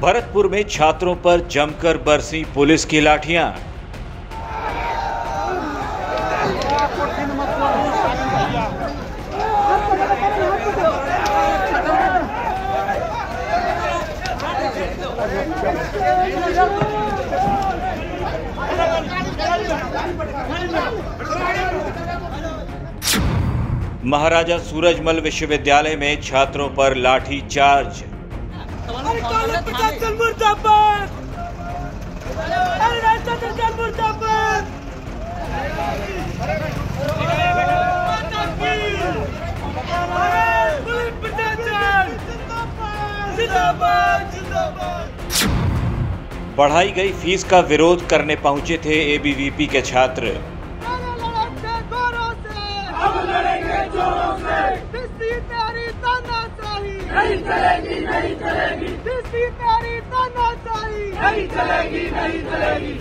भरतपुर में छात्रों पर जमकर बरसी पुलिस की लाठियाँ। महाराजा सूरजमल विश्वविद्यालय में छात्रों पर लाठी चार्ज। प्रशासन मुर्दाबाद। अरे सरकार मुर्दाबाद। बढ़ाई गई फ़ीस का विरोध करने पहुँचे थे एबीवीपी के छात्र। हम लड़ेंगे जोरों से। बिस्ती प्यारी तानाशाही नहीं चलेगी नहीं चलेगी। नहीं चलेगी नहीं चलेगी।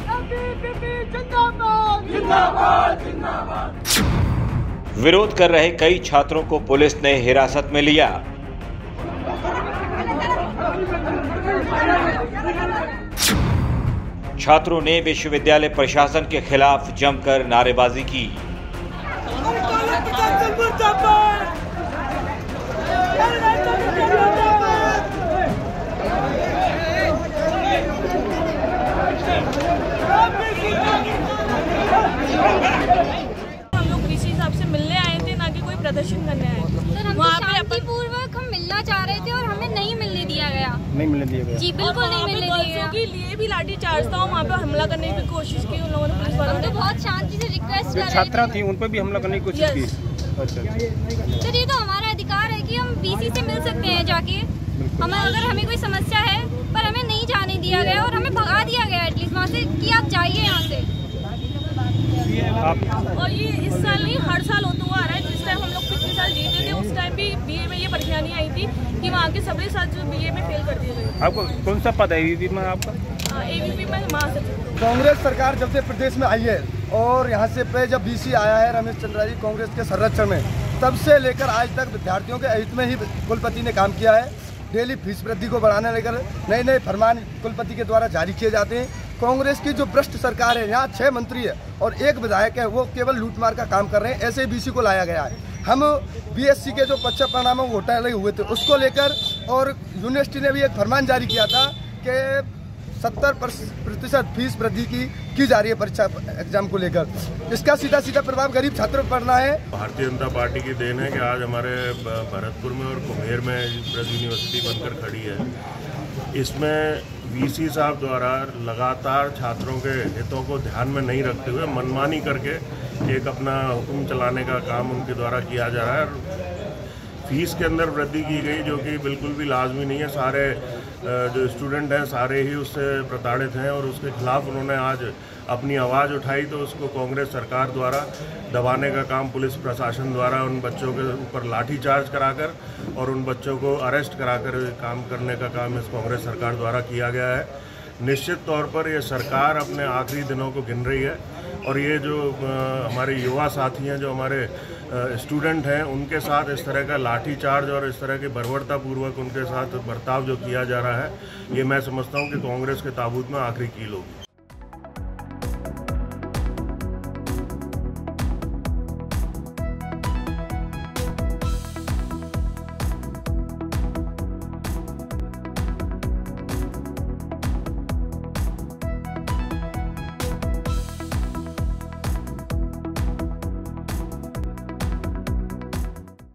जिंदाबाद। जिंदाबाद जिंदाबाद। विरोध कर रहे कई छात्रों को पुलिस ने हिरासत में लिया। छात्रों ने विश्वविद्यालय प्रशासन के खिलाफ जमकर नारेबाजी की अरे काला प्रशासन मुर्दाबाद अरे राष्ट्र सरकार मुर्दाबाद हम लोग ऋषि साहब से मिलने आए थे ना कि कोई प्रदर्शन करने आए थे सर हम वहाँ तो पे अपन शांतिपूर्वक हम मिलना चाह रहे थे और हमें नहीं मिलने दिया गया नहीं मिलने दिया गया जी बिल्कुल नहीं मिलने गर्ल्सों गया के लिए भी लाठी चार्ज था वहाँ पे हमला करने की कोशिश की उन लोगों ने पुलिस वालों तो ने। बहुत शांति से रिक्वेस्ट कर छात्रा थी। उन पर भी हमला करने की कोशिश की। अच्छा अच्छा। सर ये तो हमारा अधिकार है कि हम बीसी से मिल सकते हैं जाके। हमें अगर हमें कोई समस्या है पर हमें नहीं जाने दिया गया और हमें भगा दिया गया एटलीस्ट वहाँ से कि आप जाइए यहाँ से। आप और ये इस साल नहीं हर साल होता हुआ आ रहा है जिस टाइम हम लोग पिछले साल जीते थे उस टाइम भी बीए में ये परेशानी आई थी कि वहाँ के सभी साथ जो बीए में फेल कर दिए गए आपको कौन सा पद है AVP में आपका? एबीपी में महासचिव कांग्रेस सरकार जब से प्रदेश में आई है और यहाँ से पे जब बीसी आया है रमेश चंद्रा जी कांग्रेस के संरक्षण में तब से लेकर आज तक विद्यार्थियों के हित में ही कुलपति ने काम किया है। डेली फ़ीस वृद्धि को बढ़ाने लेकर नए नए फरमान कुलपति के द्वारा जारी किए जाते हैं। कांग्रेस की जो भ्रष्ट सरकार है यहाँ छह मंत्री है और एक विधायक है वो केवल लूटमार का काम कर रहे हैं ऐसे बीसी को लाया गया है। हम बीएससी के जो पच्चीस परिणामों घोटाले हुए थे, उसको लेकर और यूनिवर्सिटी ने भी एक फरमान जारी किया था कि सत्तर प्रतिशत फ़ीस वृद्धि की की जा रही है परीक्षा एग्ज़ाम को लेकर। इसका सीधा सीधा प्रभाव गरीब छात्रों पर पड़ना है। भारतीय जनता पार्टी की देन है कि आज हमारे भरतपुर में और कुमेर में ब्रज यूनिवर्सिटी बनकर खड़ी है। इसमें वीसी साहब द्वारा लगातार छात्रों के हितों को ध्यान में नहीं रखते हुए मनमानी करके एक अपना हुक्म चलाने का काम उनके द्वारा किया जा रहा है। फ़ीस के अंदर वृद्धि की गई, जो कि बिल्कुल भी लाजमी नहीं है। सारे जो स्टूडेंट हैं, सारे ही उससे प्रताड़ित हैं और उसके खिलाफ उन्होंने आज अपनी आवाज़ उठाई तो उसको कांग्रेस सरकार द्वारा दबाने का काम पुलिस प्रशासन द्वारा उन बच्चों के ऊपर लाठी चार्ज कराकर और उन बच्चों को अरेस्ट कराकर काम करने का काम इस कांग्रेस सरकार द्वारा किया गया है। निश्चित तौर पर ये सरकार अपने आखिरी दिनों को गिन रही है और ये जो हमारे युवा साथी हैं, जो हमारे स्टूडेंट हैं, उनके साथ इस तरह का लाठी चार्ज और इस तरह के बर्बरतापूर्वक उनके साथ बर्ताव जो किया जा रहा है, ये मैं समझता हूँ कि कांग्रेस के ताबूत में आखिरी कील होगी।